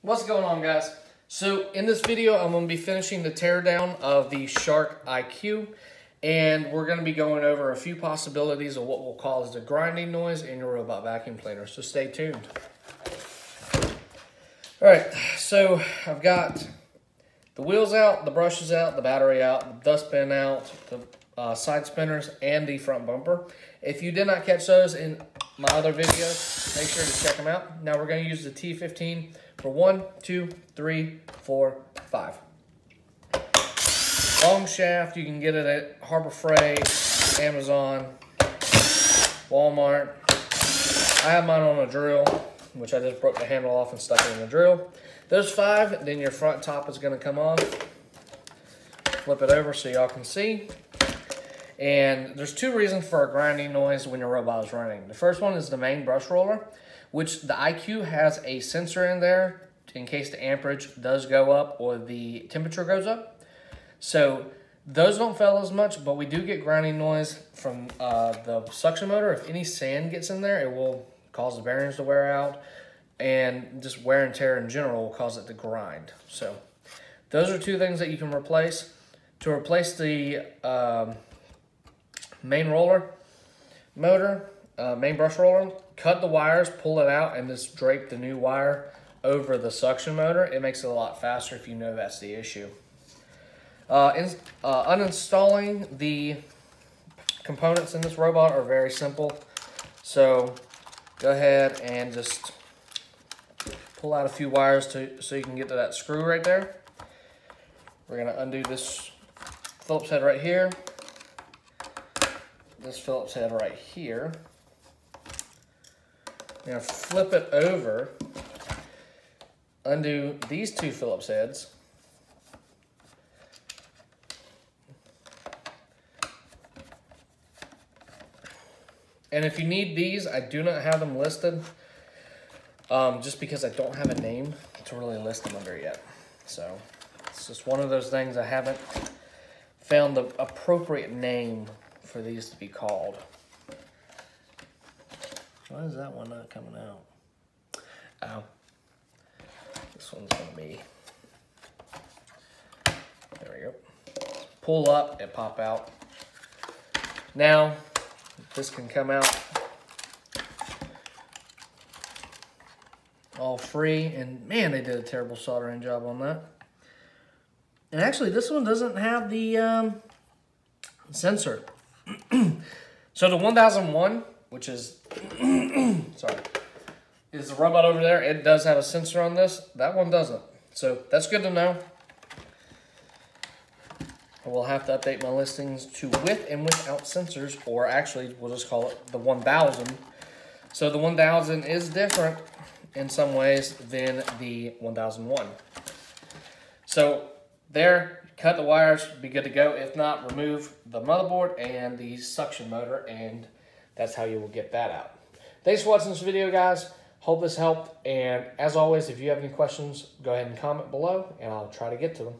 What's going on guys? So in this video, I'm going to be finishing the teardown of the Shark IQ and we're going to be going over a few possibilities of what will cause the grinding noise in your robot vacuum cleaner. So stay tuned. All right, so I've got the wheels out, the brushes out, the battery out, the dustbin out, the uh, side spinners, and the front bumper. If you did not catch those in my other videos, make sure to check them out. Now we're going to use the T15 for one, two, three, four, five. Long shaft, you can get it at Harbor Freight, Amazon, Walmart. I have mine on a drill, which I just broke the handle off and stuck it in the drill. Those five, then your front top is gonna come off. Flip it over so y'all can see. And there's two reasons for a grinding noise when your robot is running. The first one is the main brush roller which the IQ has a sensor in there in case the amperage does go up or the temperature goes up. So those don't fail as much, but we do get grinding noise from uh, the suction motor. If any sand gets in there, it will cause the bearings to wear out and just wear and tear in general will cause it to grind. So those are two things that you can replace. To replace the um, main roller motor, uh, main brush roller, cut the wires, pull it out, and just drape the new wire over the suction motor. It makes it a lot faster if you know that's the issue. Uh, in, uh, uninstalling the components in this robot are very simple. So go ahead and just pull out a few wires to, so you can get to that screw right there. We're going to undo this Phillips head right here. This Phillips head right here. Now flip it over, undo these two Phillips heads. And if you need these, I do not have them listed um, just because I don't have a name to really list them under yet. So it's just one of those things I haven't found the appropriate name for these to be called. Why is that one not coming out? Oh. This one's gonna be. There we go. Pull up and pop out. Now, this can come out all free. And man, they did a terrible soldering job on that. And actually, this one doesn't have the um, sensor. so the 1001 which is, sorry, is the robot over there. It does have a sensor on this. That one doesn't. So that's good to know. I will have to update my listings to with and without sensors, or actually, we'll just call it the 1000. So the 1000 is different in some ways than the 1001. So there, cut the wires, be good to go. If not, remove the motherboard and the suction motor and that's how you will get that out. Thanks for watching this video, guys. Hope this helped. And as always, if you have any questions, go ahead and comment below, and I'll try to get to them.